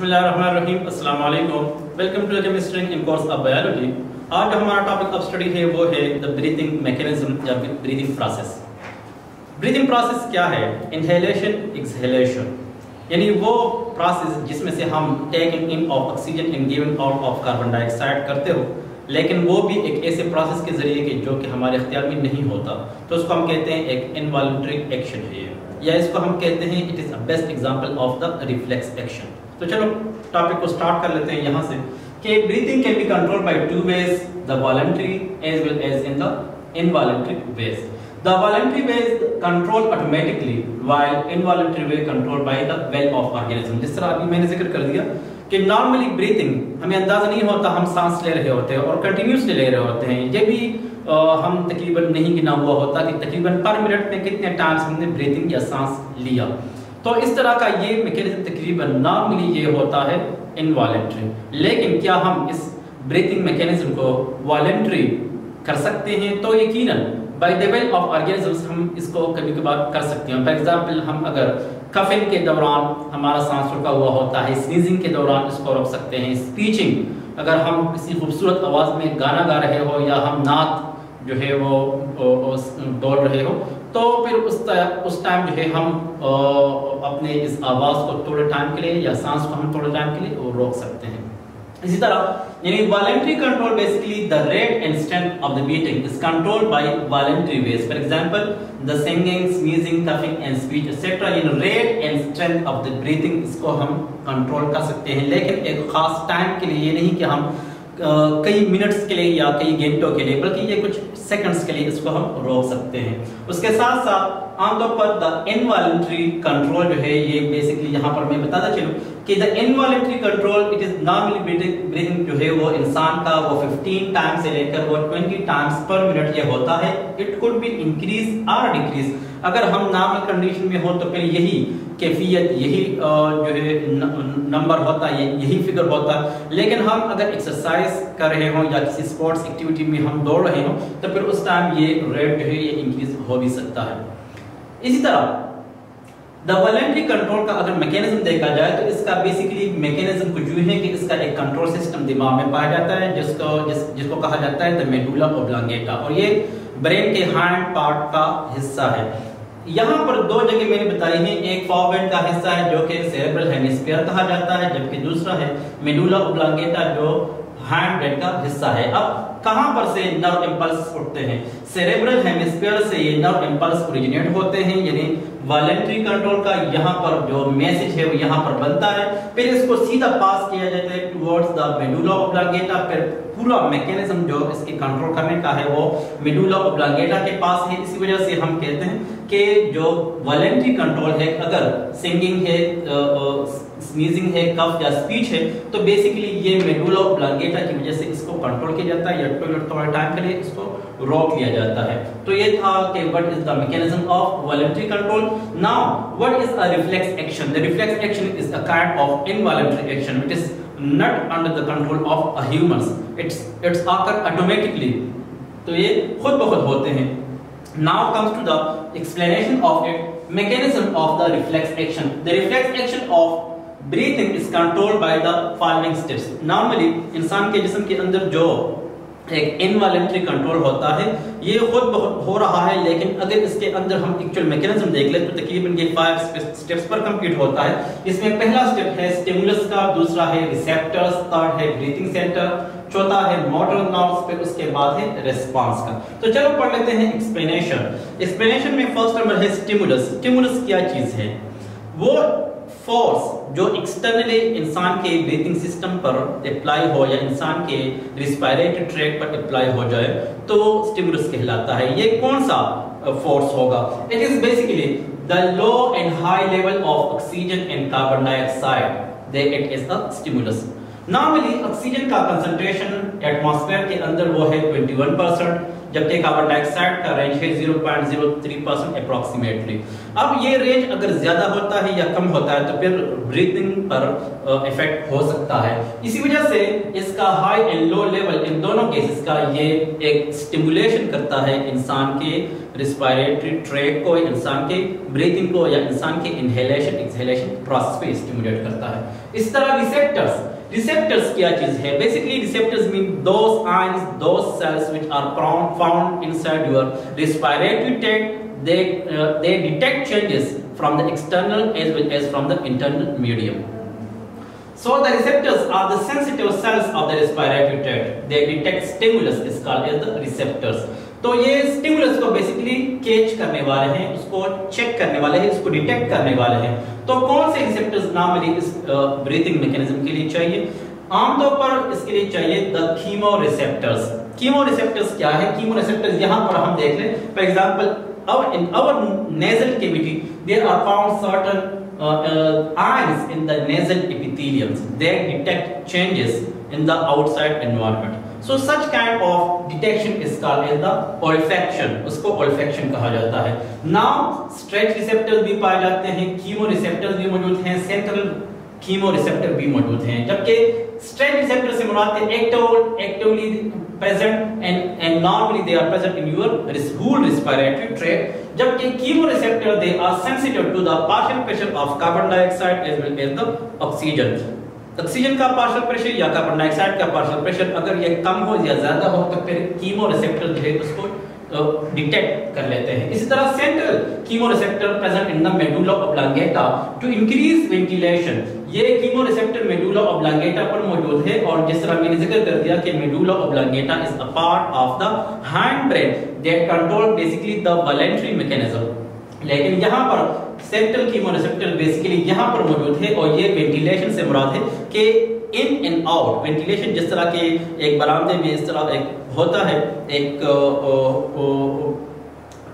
بسم اللہ الرحمن الرحیم، السلام علیکم۔ Welcome to chemistry in course of biology آج جو ہمارا ٹاپک اب اسٹڈی ہے، وہ ہے دا بریتھنگ میکینزم یا بریتھنگ پروسیس بریتھنگ پروسیس کیا ہے؟ انہیلیشن ایکسہیلیشن یعنی وہ پروسیس جس میں سے ہم taking in of oxygen and giving out of carbon dye oxide کرتے ہو، لیکن وہ بھی ایک ایسے پروسیس کے ذریعے کہ جو کہ ہمارے اختیار میں نہیں ہوتا۔ تو اس کو ہم کہتے ہیں ایک انوالنٹری ایکشن ہے یا اس کو ہم کہتے ہیں it is a best example of the reflex action تو چلو ٹاپک کو سٹارٹ کر لیتے ہیں یہاں سے کہ breathing can be control by two ways the voluntary as well as in the involuntary ways the voluntary ways control automatically while involuntary way control by the will of organism جس طرح ابھی میں نے ذکر کر دیا کہ نارملی بریتنگ ہمیں اندازہ نہیں ہوتا ہم سانس لے رہے ہوتے ہیں اور کنٹینیوسلی لے رہے ہوتے ہیں. یہ بھی ہم تقریباً نہیں گنا ہوا ہوتا کہ تقریباً پر منٹ میں کتنے ٹائمز ہم نے بریتنگ یا سانس لیا. تو اس طرح کا یہ میکینزم تقریباً نارملی یہ ہوتا ہے انوالنٹری لیکن کیا ہم اس بریتنگ میکینزم کو والنٹری کر سکتے ہیں؟ تو یقیناً by the will of organisms ہم اس کو کبھی کبھار کر سکتے ہیں. فار ایگزامپل ہم اگر کفن کے دوران ہمارا سانس رکا ہوا ہوتا ہے سنیزنگ کے دوران اس کو روک سکتے ہیں. اسپیچنگ اگر ہم کسی خوبصورت آواز میں گانا گا رہے ہو یا ہم نعت جو ہے وہ بول رہے ہو تو پھر اس اس ٹائم جو ہے ہم اپنے اس آواز کو تھوڑے ٹائم کے لیے یا سانس کو ہم تھوڑے ٹائم کے لیے وہ روک سکتے ہیں۔ اسی طرح یعنی voluntary control basically the rate and strength of the beating is control by voluntary ways for example the singing sneezing coughing and speech etcetera یعنی rate and strength of the breathing اس کو ہم کنٹرول کر سکتے ہیں۔ لیکن ایک خاص time کے لیے یہ نہیں کہ ہم کئی منٹس کے لیے یا کئی گھنٹوں کے لیے، بلکہ یہ کچھ سیکنڈز کے لیے اس کو ہم روک سکتے ہیں۔ اس کے ساتھ ساتھ عام طور پر دا انوالنٹری کنٹرول جو ہے، یہ بیسکلی یہاں پر میں بتاتا چلوں۔ کہ the involuntary control it is normally breathing جو ہے وہ انسان کا وہ 15 ٹائم سے لے کر وہ 20 ٹائمز پر منٹ یہ ہوتا ہے اٹ کوڈ بی انکریز اور ڈیکریز اگر ہم نارمل کنڈیشن میں ہو تو پھر یہی کیفیت، یہی جو ہے نمبر ہوتا ہے یہی فگر ہوتا. ہے لیکن ہم اگر ایکسرسائز کر رہے ہوں یا کسی سپورٹس ایکٹیویٹی میں ہم دوڑ رہے ہوں تو پھر اس ٹائم یہ ریٹ جو ہے یہ انکریز ہو بھی سکتا ہے. اسی طرح دا والنٹری کنٹرول کا اگر میکینزم دیکھا جائے تو اس کا بیسیکلی میکینزم کچھ یوں ہے کہ اس کا ایک کنٹرول سسٹم دماغ میں پایا جاتا ہے جس کو جس, جس کو کہا جاتا ہے دا میڈولا اوبلانگیٹا اور یہ برین کے ہینڈ پارٹ کا حصہ ہے۔ یہاں پر دو جگہ میں نے بتائی ہیں۔ ایک فارورڈ کا حصہ ہے جو کہ سیریبرل ہیمسفیئر کہا جاتا ہے جبکہ دوسرا ہے میڈولا اوبلانگیٹا جو ہینڈ برین کا حصہ ہے۔ اب کہاں پر سے نرو امپلس اٹھتے ہیں؟ سیریبرل ہیمسفیئر سے یہ نرو امپلس اوریجنیٹ ہوتے ہیں یعنی والنٹری کنٹرول کا یہاں پر جو میسج ہے وہ یہاں پر بنتا ہے۔ پھر اس کو سیدھا پاس کیا جاتا ہے ٹورڈز دا میڈولا اوبلانگیٹا پھر پورا میکینزم جو اس کی کنٹرول کرنے کا ہے وہ میڈولا اوبلانگیٹا کے پاس ہے۔ اسی وجہ سے ہم کہتے ہیں کہ جو والنٹری کنٹرول ہے، اگر سنگنگ ہے سنیزنگ ہے کف یا سپیچ ہے تو بیسیکلی یہ میڈولا بلانگیٹا کی وجہ سے اس کو کنٹرول کیا جاتا ہے یا ٹوائلٹ تھوڑا ٹائم کے لیے اس کو روک لیا جاتا ہے تو یہ تھا کہ what is the mechanism of voluntary control now what is a reflex action the reflex action is a kind of involuntary action what is not under the control of a humans it's it's occur automatically تو یہ خود بخود ہوتے ہیں now comes to the explanation of it mechanism of the reflex action the reflex action of breathing is controlled by the following steps. Normally انسان کے جسم کے اندر جو ایک انوالنٹری کنٹرول ہوتا ہے، یہ خود بہت ہو رہا ہے، لیکن اگر اس کے اندر ہم ایکچوئل میکینزم دیکھ لیں تو تقریباً یہ فائیو سٹیپس پر کمپلیٹ ہوتا ہے۔ اس میں پہلا سٹیپ ہے سٹیمولس کا، دوسرا ہے ریسیپٹرز تھرڈ ہے بریتھنگ سینٹر چوتھا ہے موٹر نارس پھر اس کے بعد ہے ریسپانس کا۔ تو چلو پڑھ لیتے ہیں ایکسپلینیشن ایکسپلینیشن میں فرسٹ نمبر ہے سٹیمولس سٹیمولس کیا چیز ہے؟ وہ فورس جو ایکسٹرنلی انسان کے بریتنگ سسٹم پر اپلائی ہو یا انسان کے ریسپائریٹری ٹریک پر اپلائی ہو جائے، تو وہ سٹیمولس کہلاتا ہے۔ یہ کون سا uh, فورس ہوگا؟ It is basically the low and high level of oxygen and carbon dioxide. They it is a stimulus. Normally oxygen کا concentration atmosphere کے اندر وہ ہے 21% جبکہ کاربن ڈائی آکسائڈ کا رینج ہے 0.03% اپروکسیمیٹلی اب یہ رینج اگر زیادہ ہوتا ہے یا کم ہوتا ہے تو پھر بریتھنگ پر افیکٹ ہو سکتا ہے اسی وجہ سے اس کا ہائی اینڈ لو لیول ان دونوں کیسز کا یہ ایک سٹیمولیشن کرتا ہے انسان کے ریسپائریٹری ٹریک کو انسان کے بریتھنگ کو یا انسان کے انہیلیشن ایکسہیلیشن پروسیس پہ سٹیمولیٹ کرتا ہے اس طرح receptors Receptors kya cheez hai? Basically receptors mean those ions, those cells which are found inside your respiratory tract. They, uh, they detect changes from the external as well as from the internal medium. So the receptors are the sensitive cells of the respiratory tract. They detect stimulus is called as the receptors. تو یہ سٹیمولس کو basically catch کرنے والے ہیں اس کو check کرنے والے ہیں اس کو ڈیٹیکٹ کرنے والے ہیں۔ تو کون سے ریسپٹرز نارملی اس بریتھنگ میکانزم کے لیے چاہیے؟ عام طور پر اس کے لیے چاہیے the chemoreceptors chemoreceptors کیا ہے کیمو ریسپٹرز یہاں پر ہم دیکھ لیں۔ For example our in our nasal cavity there are found certain uh, uh, ions in the nasal epitheliums. They detect changes in the outside environment. So such kind of detection is called as the olfaction اس کو olfaction کہا جاتا ہے now stretch receptors بھی پائے جاتے ہیں chemo receptors بھی موجود ہیں central chemo receptor بھی موجود ہیں جبکہ stretch receptor سے مراد ہے actively present and and normally they are present in your whole respiratory tract jabki chemoreceptor they are sensitive to the partial pressure of carbon dioxide as well as the oxygen oxygen کا partial pressure یا carbon ڈائی oxide کا partial pressure اگر یہ کم ہو یا زیادہ ہو تو پھر chemo receptor جو ہے اس کو ڈیٹیکٹ کر لیتے ہیں۔ اسی طرح central chemoreceptor present in the medulla oblongata to increase ventilation یہ کیمو ریسپٹر میڈولا اوبلانگیٹا پر موجود ہے اور جس طرح میں نے ذکر کر دیا کہ medulla oblongata is a part of the hindbrain that control basically the لیکن یہاں پر سینٹرل کیمو ریسپٹر بیسیکلی یہاں پر موجود ہے اور یہ وینٹیلیشن سے مراد ہے کہ ان اینڈ آؤٹ وینٹیلیشن جس طرح کے ایک برآمدے میں اس طرح ایک ہوتا ہے، ایک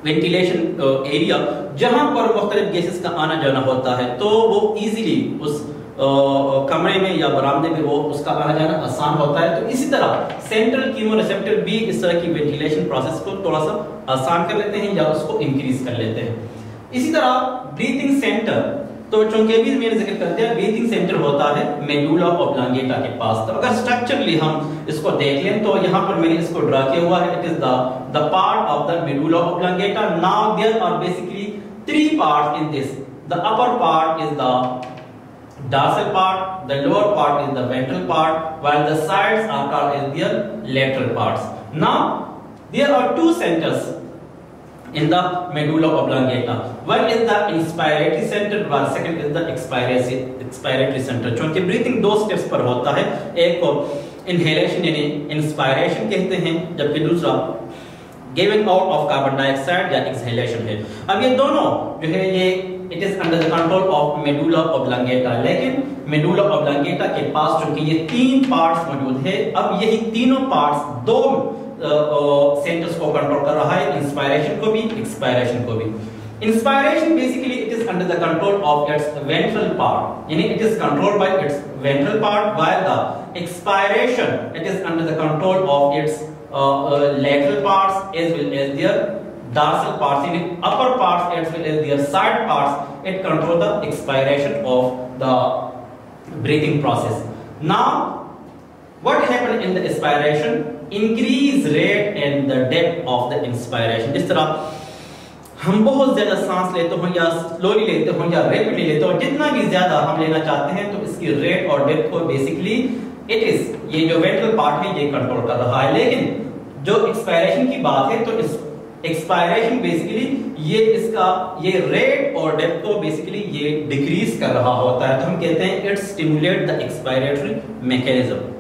وینٹیلیشن ایریا جہاں پر مختلف گیسز کا آنا جانا ہوتا ہے تو وہ ایزیلی اس کمرے میں یا برآمدے میں وہ اس کا آنا جانا آسان ہوتا ہے۔ تو اسی طرح سینٹرل کیمو ریسپٹر بھی اس طرح کی وینٹیلیشن پروسیس کو تھوڑا سا آسان کر لیتے ہیں یا اس کو انکریز کر لیتے ہیں۔ اسی طرح بریتنگ سینٹر تو چونکہ بھی میں نے ذکر کر دیا بریتنگ سینٹر ہوتا ہے میڈولا اوبلانگیٹا کے پاس۔ تو اگر سٹرکچرلی ہم اس کو دیکھ لیں، تو یہاں پر میں نے اس کو ڈرا کیا ہوا ہے۔ It is the the part of the medulla oblongata now there are basically three parts in this the upper part is the dorsal part the lower part is the ventral part while the sides are called as their lateral parts. Now there are two centers in the medulla oblongata one is the inspiratory center while second is the expiratory center چونکہ breathing دو steps پر ہوتا ہے ایک کو inhalation یعنی inspiration کہتے ہیں جبکہ دوسرا giving out of carbon dioxide یا exhalation ہے اب یہ دونوں جو ہے یہ it is under the control of medulla oblongata لیکن medulla oblongata کے پاس چونکہ یہ تین پارٹس موجود ہے اب یہی تینوں پارٹس دو سینٹرز کو کنٹرول کر رہا ہے انسپائریشن کو بھی ایکسپائریشن کو بھی inspiration basically it is under the control of its ventral part yani it is controlled by its ventral part while the expiration it is under the control of its uh, uh, lateral parts as well as their dorsal parts in upper parts as well as their side parts it control the expiration of the breathing process now what happened in the expiration increase rate and the depth of the inspiration. جس طرح ہم بہت زیادہ سانس لیتے ہوں یا slowly لیتے ہوں یا ریپڈلی لیتے ہوں، جتنا بھی زیادہ ہم لینا چاہتے ہیں تو اس کی ریٹ اور ڈیپتھ کو بیسیکلی اٹ از یہ جو وینٹرل پارٹ ہے، یہ کنٹرول کر رہا ہے۔ لیکن جو ایکسپائریشن کی بات ہے، تو اس ایکسپائریشن بیسیکلی یہ اس کا، یہ ریٹ اور ڈیپتھ کو بیسیکلی یہ ڈیکریز کر رہا ہوتا ہے۔ تو ہم کہتے ہیں اٹ سٹیمولیٹ دا ایکسپائریٹری میکینزم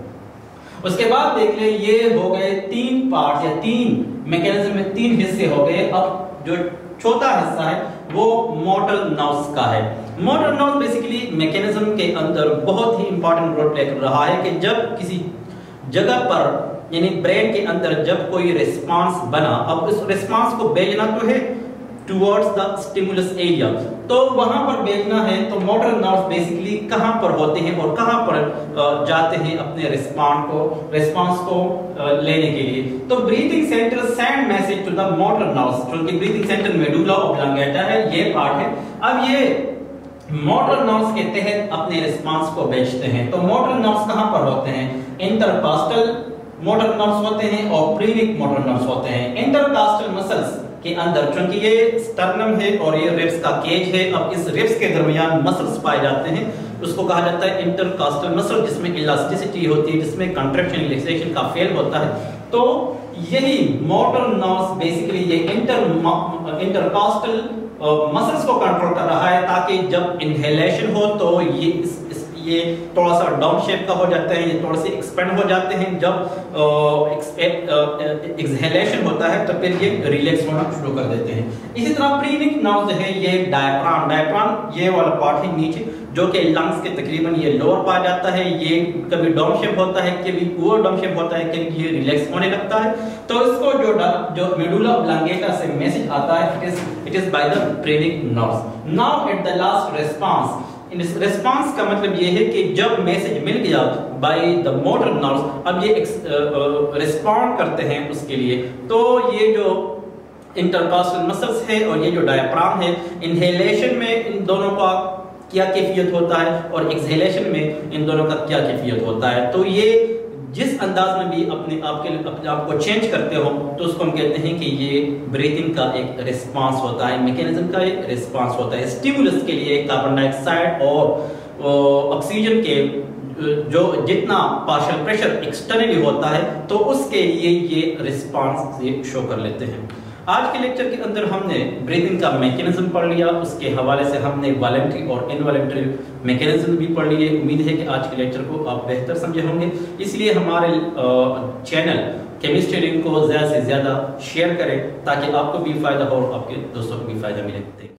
اس کے بعد دیکھ لیں، یہ ہو گئے تین پارٹ یا تین میکینزم میں تین حصے ہو گئے۔ اب جو چوتھا حصہ ہے، وہ موٹر ناؤس کا ہے۔ موٹر ناؤس بیسیکلی میکینزم کے اندر بہت ہی امپورٹنٹ رول پلے کر رہا ہے کہ جب کسی جگہ پر یعنی برین کے اندر جب کوئی ریسپانس بنا، اب اس ریسپانس کو بھیجنا تو ہے۔ Towards the stimulus area. تو وہاں پر بیچنا ہے تو موٹر نروز بیسیکلی کہاں پر ہوتے ہیں اور کہاں پر جاتے ہیں اپنے ریسپانس کو ریسپانس کو لینے کے لیے. تو breathing centre send message to the motor nerves چونکہ بریتھنگ سینٹر میڈولا اوبلانگیٹا ہے، یہ پارٹ ہے. اب یہ موٹر نروز کے تحت اپنے ریسپانس کو بیچتے ہیں. تو موٹر نروز کہاں پر ہوتے ہیں؟ انٹرپاسٹل موٹر نروز ہوتے ہیں اور پرینک موٹر نروز ہوتے ہیں. انٹرپاسٹل کے اندر چونکہ یہ سٹرنم ہے اور یہ ریپس کا کیج ہے، اب اس ریپس کے درمیان مسلز پائے جاتے ہیں۔ اس کو کہا جاتا ہے انٹر انٹرکاسٹل مسل جس میں الاسٹیسٹی ہوتی ہے، جس میں کنٹریکشن ریلیکسیشن کا فیل ہوتا ہے۔ تو یہی موٹر نوز بیسیکلی یہ انٹر انٹرکاسٹل مسلز کو کنٹرول کر رہا ہے تاکہ جب انہیلیشن ہو تو یہ اس یہ تھوڑا سا ڈاؤن شیپ کا ہو جاتے ہیں یہ تھوڑا سے ایکسپینڈ ہو جاتے ہیں۔ جب ایکسہیلیشن ہوتا ہے تو پھر یہ ریلیکس ہونا شروع کر دیتے ہیں۔ اسی طرح پرینک ناؤز ہے یہ ڈائپرام ڈائپرام یہ والا پارٹ ہے نیچے، جو کہ لنگز کے تقریباً یہ لور پا جاتا ہے۔ یہ کبھی ڈاؤن شیپ ہوتا ہے، کبھی اوور ڈاؤن شیپ ہوتا ہے، کبھی یہ ریلیکس ہونے لگتا ہے۔ تو اس کو جو جو میڈولا بلانگیٹا سے میسج آتا ہے it is it is by the phrenic nerves now at the last response response کا مطلب یہ ہے کہ جب میسج مل گیا بائی دا موٹر نرس اب یہ ریسپونڈ کرتے ہیں اس کے لیے تو یہ جو انٹرپاسل مسلس ہے اور یہ جو ڈائپرام ہے انہیلیشن میں ان دونوں کا کیا کیفیت ہوتا ہے اور ایکسہیلیشن میں ان دونوں کا کیا کیفیت ہوتا ہے تو یہ جس انداز میں بھی اپنے آپ کے اپنے آپ کو چینج کرتے ہو، تو اس کو ہم کہتے ہیں کہ یہ بریتنگ کا ایک ریسپانس ہوتا ہے میکینزم کا ایک ریسپانس ہوتا ہے۔ سٹیمولس کے لیے کاربن ڈائی آکسائڈ اور آکسیجن کے جو جتنا پارشل پریشر ایکسٹرنلی ہوتا ہے، تو اس کے لیے یہ ریسپانس شو کر لیتے ہیں۔ آج کے لیکچر کے اندر ہم نے بریدنگ کا میکینزم پڑھ لیا، اس کے حوالے سے ہم نے والنٹری اور انوالنٹری میکینزم بھی پڑھ لیے۔ امید ہے کہ آج کے لیکچر کو آپ بہتر سمجھے ہوں گے۔ اس لیے ہمارے چینل کیمسٹری لنک کو زیادہ سے زیادہ شیئر کریں تاکہ آپ کو بھی فائدہ ہو اور آپ کے دوستوں کو بھی فائدہ ملے۔